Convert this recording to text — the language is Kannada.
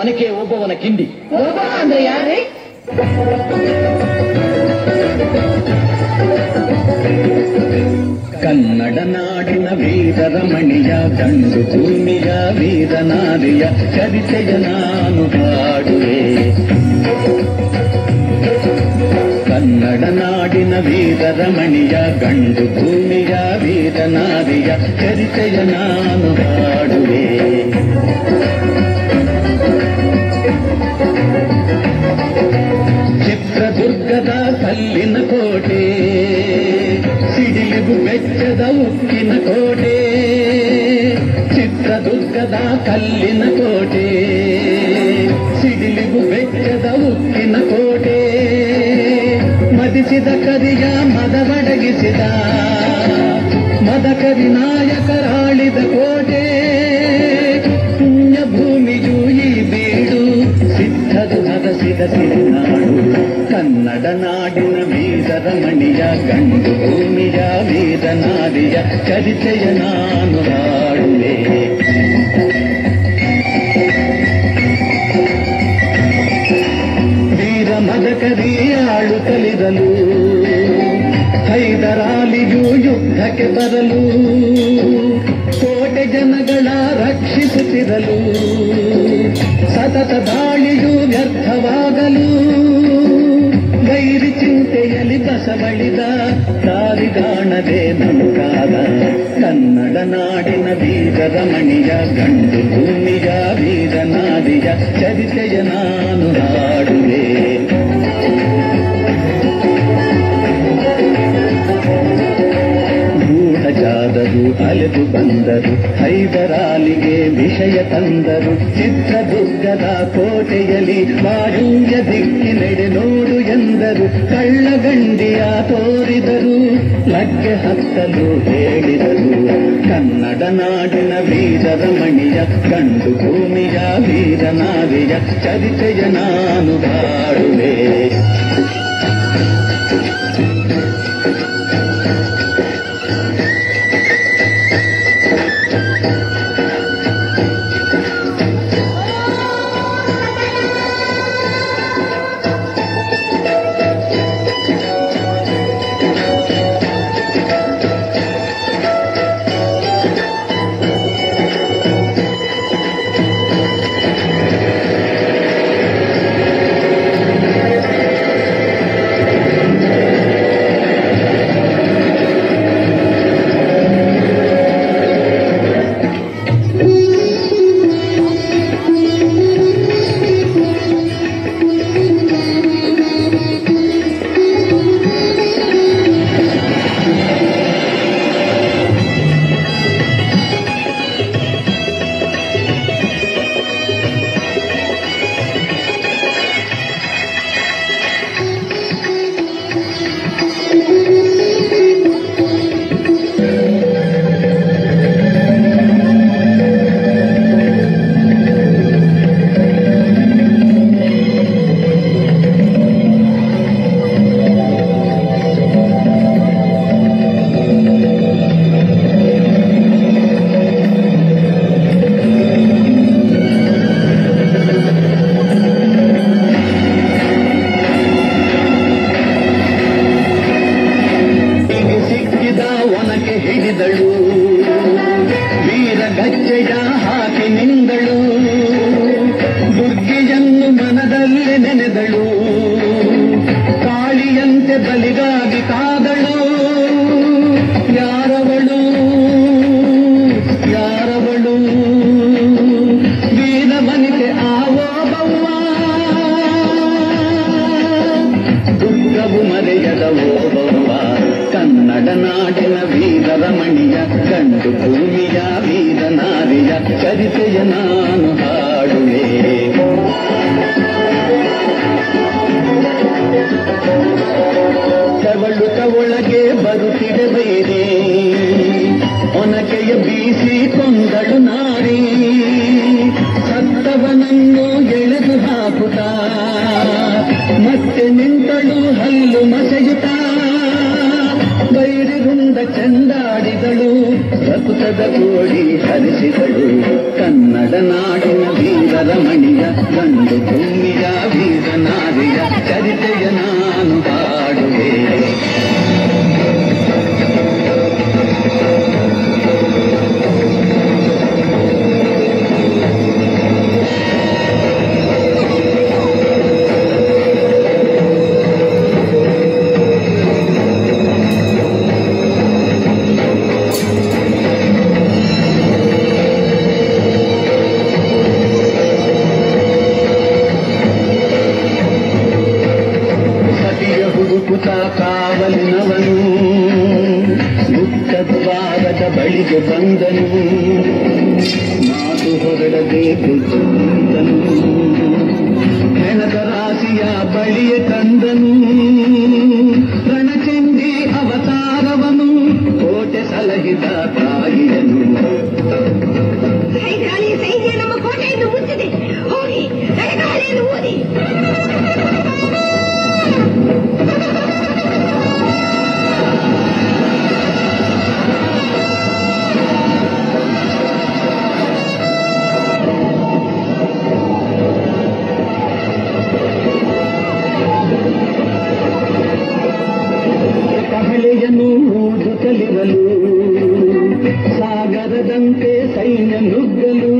ಒನಕೆ ಒಬ್ಬವನ ಕಿಂಡಿ. ಒಬ್ಬ ಅಂದ್ರೆ ಯಾರೇ? ಕನ್ನಡ ನಾಡಿನ ವೀರರ ಮಣಿಯ ಗಂಡು ಭೂಮಿಯ ವೀರನಾರಿಯ ಚರಿತೆಯ ನಾನು ಹಾಡುವೆ. ಕನ್ನಡ ನಾಡಿನ ವೀರರ ಮಣಿಯ ಗಂಡು ಭೂಮಿಯ ವೀರನಾರಿಯ ಚರಿತೆಯ ನಾನು ಹಾಡುವೆ. ಉಕ್ಕಿನ ಕೋಟೆ, ಚಿತ್ರದುರ್ಗದ ಕಲ್ಲಿನ ಕೋಟೆ, ಸಿಡಿಲಿಗು ಬೆಚ್ಚದ ಉಕ್ಕಿನ ಕೋಟೆ, ಮದಿಸಿದ ಕರಿಯ ಮದವಡಗಿಸಿದ ಮದಕರಿ ನಾಯಕರಾಳಿದ ಕೋಟೆ ಪುಣ್ಯ ಭೂಮಿಯು ಈ ಬೀಡು ಸಿದ್ಧದು ಮದಸಿದ ಸಿರಿನಾಡು ಕನ್ನಡ ನಾಡಿನ ವೀರರ ಮಣಿಯ ಗಂಡು ಭೂಮಿಯ ವೀರನಾರಿಯ ಚರಿತೆಯ ನಾನು ಹಾಡುವೆ ವೀರ ಮದಕರಿ ಆಳು ಕಲಿರಲು ಹೈದರಾಲಿಯು ಯುದ್ಧಕ್ಕೆ ಬರಲು ಕೋಟೆ ಜನಗಳ ರಕ್ಷಿಸುತ್ತಿರಲು ಸತತ ದಾರಿಗಾಣದೆ ನಡುಕಾದ ಕನ್ನಡ ನಾಡಿನ ವೀರರ ಮಣಿಯ ಗಂಡು ಭೂಮಿಯ ವೀರನಾದಿಯ ಚರಿತೆಯ ಹೈದರಾಲಿಗೆ ವಿಷಯ ತಂದರು. ಚಿತ್ರದುರ್ಗದ ಕೋಟೆಯಲ್ಲಿ ವಾಯುವ್ಯ ದಿಕ್ಕಿನೆಡೆ ನೋಡು ಎಂದರು. ಕಳ್ಳಗಂಡಿಯ ತೋರಿದರು, ಲಗ್ಗೆ ಹತ್ತಲು ಹೇಳಿದರು. ಕನ್ನಡ ನಾಡಿನ ವೀರರ ಮಣಿಯ ಗಂಡು ಭೂಮಿಯ ವೀರನಾರಿಯ ಚರಿತೆಯ ನಾನು ಹಾಡುವೆ ಹಿಡಿದಳು ವೀರ ಗಜ್ಜೆಯ ಹಾಕಿ ನಿಂದಳು. ದುರ್ಗೆಯನ್ನು ಮನದಲ್ಲಿ ನೆನೆದಳು. ಕಾಳಿಯಂತೆ ಬಲಿಗಾಗಿ ಕಾದಳು. ಯಾರವಳು? ಯಾರವಳು? ವೀರ ವನಿತೆ ಆವೋಬವ್ವ. ದುರ್ಗವು ಮರೆಯದ ಓಬವ್ವ ಕನ್ನಡ ನಾಡಿನ ವೀರ ಮಣಿಯ ಬೀದ ಭೂಮಿಯ ವೀರನಾರಿಯ ಚರಿತೆಯ ನಾನು ಹಾಡುವೆ. ಕವಳುತ ಒಳಗೆ ಬರುತ್ತಿದೆ ಬೇರೆ, ಒನಕೆಯ ಬೀಸಿ ಕೊಂದಳು ನಾರಿ. ಸತ್ತವನನ್ನು ಎಳೆದು ಹಾಕುತ್ತ ಚಂದಾಡಿದಳು ಪ್ರಕೃತದ ಕೋಡಿ ಹರಿಸಿದಳು. ಬಳಿಗೆ ಬಂದನು. ಮಾತು ಹೊರಡಬೇಕು ಚಂದನು ಹೆಣದ ರಾಶಿಯ ಬಳಿಯ ತಂದನು. ಕಲಿವಲು ಸಾಗರದಂತೆ ಸೈನ್ಯ ನುಗ್ಗಲು